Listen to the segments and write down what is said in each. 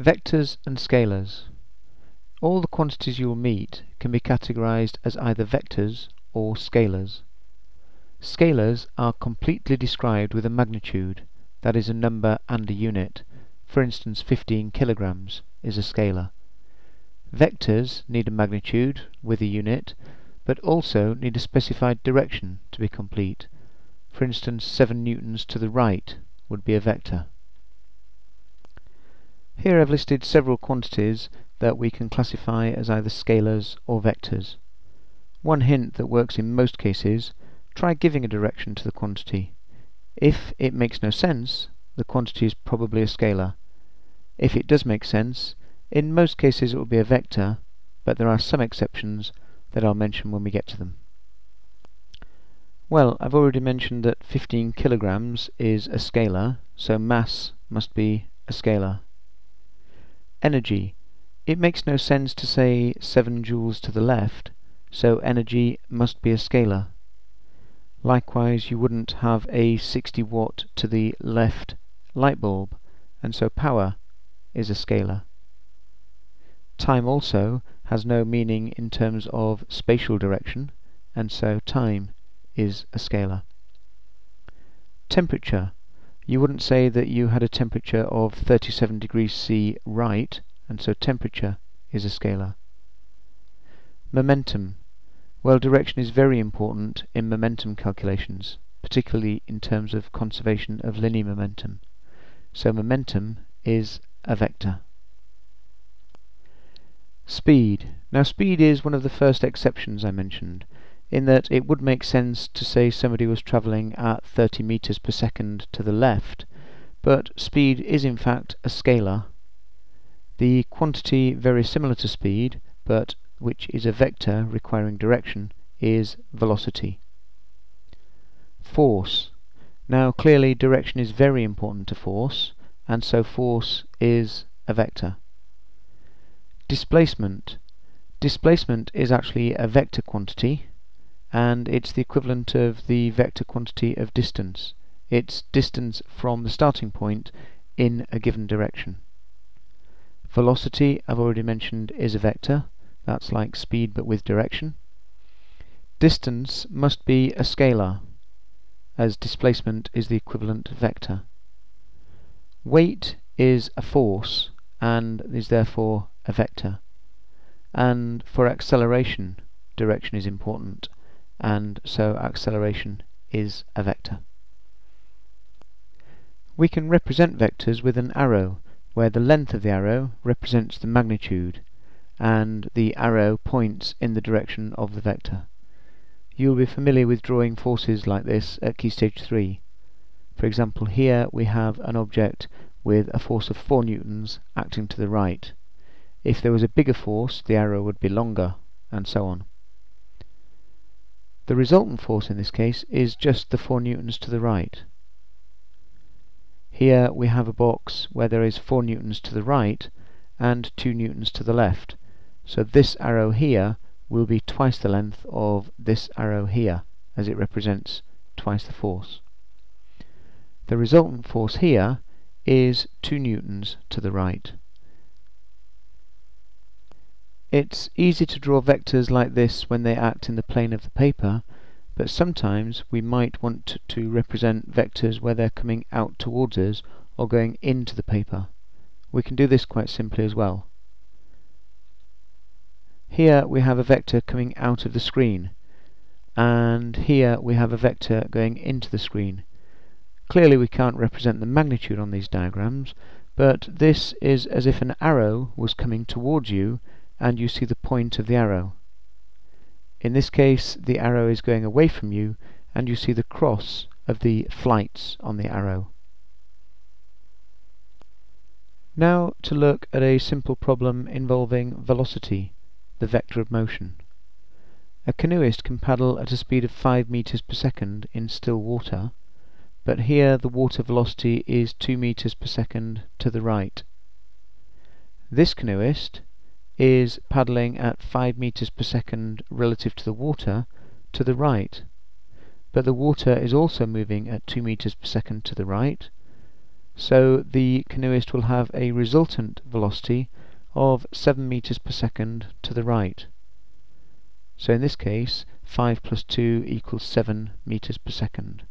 Vectors and scalars. All the quantities you will meet can be categorized as either vectors or scalars. Scalars are completely described with a magnitude, that is a number and a unit. For instance, 15 kilograms is a scalar. Vectors need a magnitude with a unit, but also need a specified direction to be complete. For instance, 7 newtons to the right would be a vector. Here I've listed several quantities that we can classify as either scalars or vectors. One hint that works in most cases, try giving a direction to the quantity. If it makes no sense, the quantity is probably a scalar. If it does make sense, in most cases it will be a vector, but there are some exceptions that I'll mention when we get to them. Well, I've already mentioned that 15 kilograms is a scalar, so mass must be a scalar. Energy. It makes no sense to say 7 joules to the left, so energy must be a scalar. Likewise, you wouldn't have a 60 watt to the left light bulb, and so power is a scalar. Time also has no meaning in terms of spatial direction, and so time is a scalar. Temperature. You wouldn't say that you had a temperature of 37 degrees C right, and so temperature is a scalar. Momentum. Well, direction is very important in momentum calculations, particularly in terms of conservation of linear momentum. So momentum is a vector. Speed. Now speed is one of the first exceptions I mentioned, in that it would make sense to say somebody was travelling at 30 meters per second to the left, but speed is in fact a scalar. The quantity very similar to speed, but which is a vector requiring direction, is velocity. Force. Now clearly direction is very important to force, and so force is a vector. Displacement. Displacement is actually a vector quantity, and it's the equivalent of the vector quantity of distance. It's distance from the starting point in a given direction. Velocity, I've already mentioned, is a vector, that's like speed but with direction. Distance must be a scalar, as displacement is the equivalent vector. Weight is a force, and is therefore a vector. And for acceleration, direction is important, and so acceleration is a vector. We can represent vectors with an arrow, where the length of the arrow represents the magnitude, and the arrow points in the direction of the vector. You will be familiar with drawing forces like this at Key Stage 3. For example, here we have an object with a force of 4 newtons acting to the right. If there was a bigger force, the arrow would be longer, and so on. The resultant force in this case is just the 4 newtons to the right. Here we have a box where there is 4 newtons to the right and 2 newtons to the left, so this arrow here will be twice the length of this arrow here, as it represents twice the force. The resultant force here is 2 newtons to the right. It's easy to draw vectors like this when they act in the plane of the paper, but sometimes we might want to represent vectors where they're coming out towards us or going into the paper. We can do this quite simply as well. Here we have a vector coming out of the screen and here we have a vector going into the screen. Clearly we can't represent the magnitude on these diagrams but this is as if an arrow was coming towards you and you see the point of the arrow. In this case the arrow is going away from you and you see the cross of the flights on the arrow. Now to look at a simple problem involving velocity the vector of motion. A canoeist can paddle at a speed of 5 meters per second in still water, but here the water velocity is 2 meters per second to the right. This canoeist is paddling at 5 meters per second relative to the water to the right, but the water is also moving at 2 meters per second to the right, So the canoeist will have a resultant velocity of 7 meters per second to the right. So in this case, 5 plus 2 equals 7 meters per second.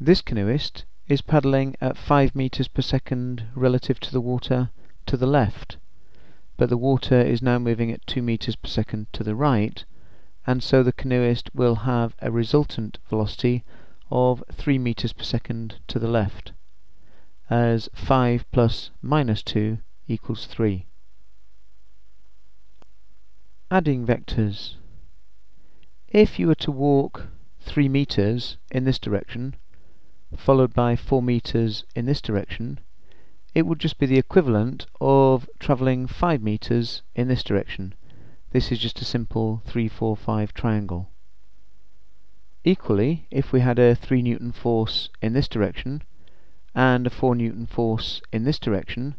This canoeist is paddling at 5 meters per second relative to the water to the left, but the water is now moving at 2 meters per second to the right, and so the canoeist will have a resultant velocity of 3 meters per second to the left, as 5 plus minus 2 equals 3. Adding vectors. If you were to walk 3 meters in this direction, followed by 4 meters in this direction, it would just be the equivalent of travelling 5 meters in this direction. This is just a simple 3, 4, 5 triangle. Equally, if we had a 3 newton force in this direction and a 4 newton force in this direction,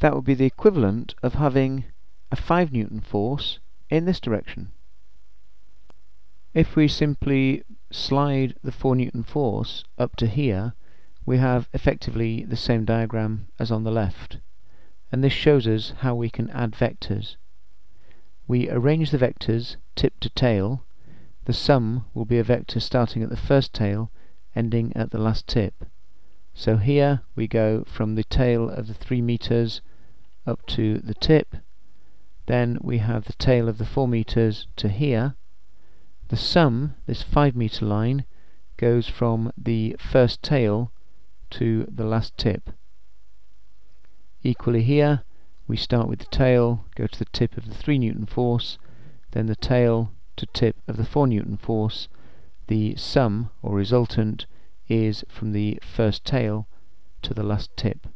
that would be the equivalent of having a 5 newton force in this direction. If we simply slide the 4 newton force up to here, we have effectively the same diagram as on the left. And this shows us how we can add vectors. We arrange the vectors tip to tail. The sum will be a vector starting at the first tail, ending at the last tip. So here we go from the tail of the 3 meters up to the tip. Then we have the tail of the 4 meters to here, the sum, this 5 meter line, goes from the first tail to the last tip. Equally here, we start with the tail, go to the tip of the 3 newton force, then the tail to tip of the 4 newton force. The sum, or resultant, is from the first tail to the last tip.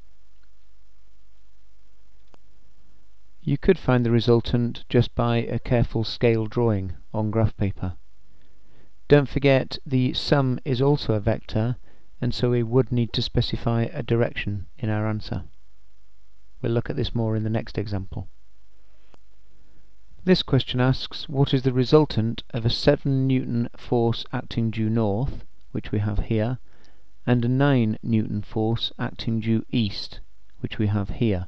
You could find the resultant just by a careful scale drawing on graph paper. Don't forget the sum is also a vector and so we would need to specify a direction in our answer. We'll look at this more in the next example. This question asks what is the resultant of a 7 newton force acting due north, which we have here, and a 9 newton force acting due east, which we have here.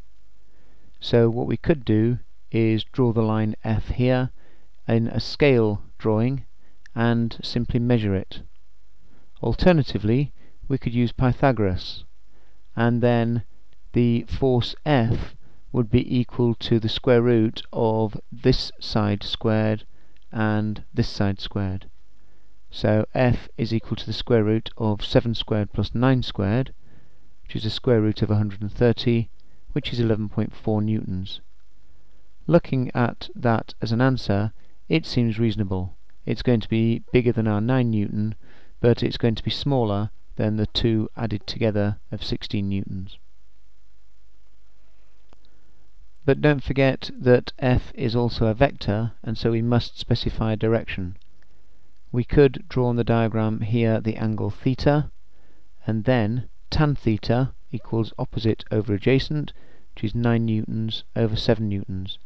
So what we could do is draw the line F here in a scale drawing and simply measure it. Alternatively, we could use Pythagoras, and then the force F would be equal to the square root of this side squared and this side squared. So F is equal to the square root of 7 squared plus 9 squared, which is the square root of 130, which is 11.4 newtons. Looking at that as an answer, it seems reasonable it's going to be bigger than our 9 newton, but it's going to be smaller than the two added together of 16 newtons. But don't forget that f is also a vector, and so we must specify a direction. We could draw on the diagram here the angle theta, and then tan theta equals opposite over adjacent, which is 9 newtons over 7 newtons.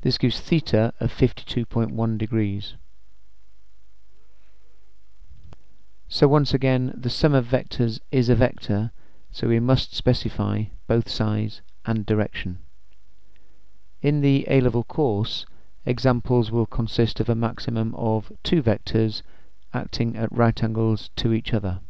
This gives theta of 52.1 degrees. So once again, the sum of vectors is a vector, so we must specify both size and direction. In the A-level course, examples will consist of a maximum of two vectors acting at right angles to each other.